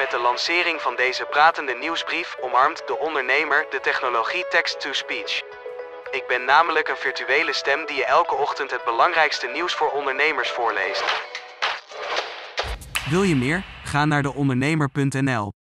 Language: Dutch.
Met de lancering van deze pratende nieuwsbrief omarmt de ondernemer de technologie text-to-speech. Ik ben namelijk een virtuele stem die je elke ochtend het belangrijkste nieuws voor ondernemers voorleest. Wil je meer? Ga naar deondernemer.nl.